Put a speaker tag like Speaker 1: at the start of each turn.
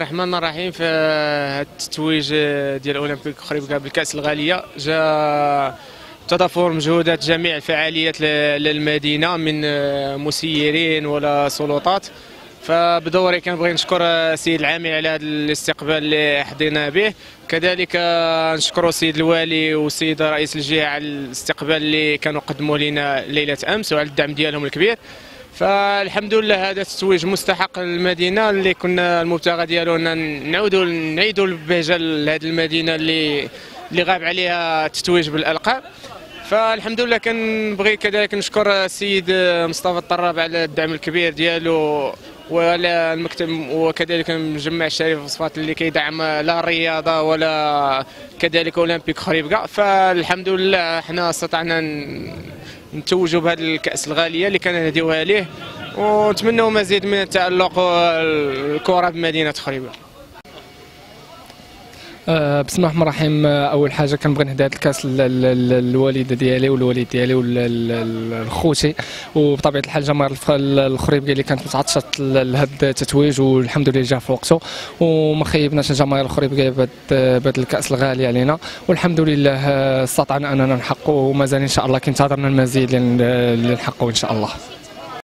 Speaker 1: الرحمن الرحيم في التتويج ديال أولمبيك خريبكا بالكاس الغالية. جاء تضافر مجهودات جميع الفعاليات للمدينة من مسيرين ولا سلطات. فبدوري كنبغي نشكر السيد العامل على هذا الاستقبال اللي حظينا به. كذلك نشكر السيد الوالي والسيد رئيس الجهة على الاستقبال اللي كانوا قدموا لنا ليلة أمس وعلى الدعم ديالهم الكبير. فالحمد لله هذا التتويج مستحق للمدينة اللي كنا المبتغى ديالو ان نعودوا نعيدوا البهجه لهذه المدينة اللي اللي غاب عليها التتويج بالألقاب. فالحمد لله كنبغي كذلك نشكر السيد مصطفى الطراب على الدعم الكبير ديالو وعلى المكتب وكذلك المجمع الشريف صفات اللي كيدعم لا الرياضه ولا كذلك أولمبيك خريبكا فالحمد لله إحنا استطعنا نتوجوا بهذه الكأس الغالية اللي كنهديوها ليه ونتمنوا مزيد من التألق الكرة بمدينة خريبكا
Speaker 2: آه، بسم الله الرحمن الرحيم. آه، أول حاجة كنبغي نهدي هذا الكاس للوالدة ديالي والوالد ديالي ولخوتي وبطبيعة الحال جماهير الخريبكيه اللي كانت متعطشة لهذا التتويج والحمد لله جا في وقته. وما خيبناش الجماهير الخريبكيه بهذا الكاس الغالي علينا. والحمد لله آه، استطعنا أننا نحققوا ومازال إن شاء الله كينتظرنا المزيد لنحققوا إن شاء الله.